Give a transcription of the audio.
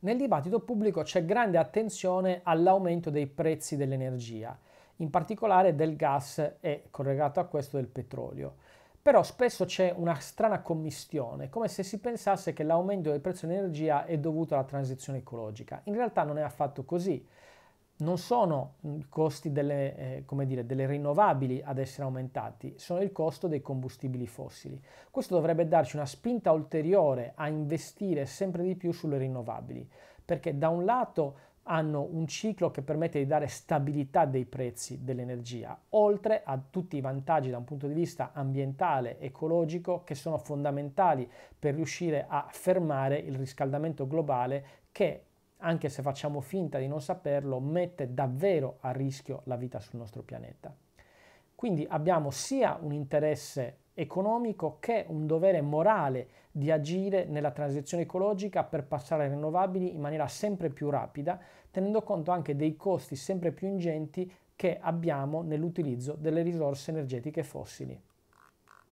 Nel dibattito pubblico c'è grande attenzione all'aumento dei prezzi dell'energia, in particolare del gas e collegato a questo del petrolio. Però spesso c'è una strana commistione, come se si pensasse che l'aumento del prezzo dell'energia è dovuto alla transizione ecologica. In realtà non è affatto così non sono i costi delle, eh, dire, delle, rinnovabili ad essere aumentati, sono il costo dei combustibili fossili. Questo dovrebbe darci una spinta ulteriore a investire sempre di più sulle rinnovabili, perché da un lato hanno un ciclo che permette di dare stabilità dei prezzi dell'energia, oltre a tutti i vantaggi da un punto di vista ambientale, ecologico, che sono fondamentali per riuscire a fermare il riscaldamento globale che anche se facciamo finta di non saperlo, mette davvero a rischio la vita sul nostro pianeta. Quindi abbiamo sia un interesse economico che un dovere morale di agire nella transizione ecologica per passare alle rinnovabili in maniera sempre più rapida, tenendo conto anche dei costi sempre più ingenti che abbiamo nell'utilizzo delle risorse energetiche fossili.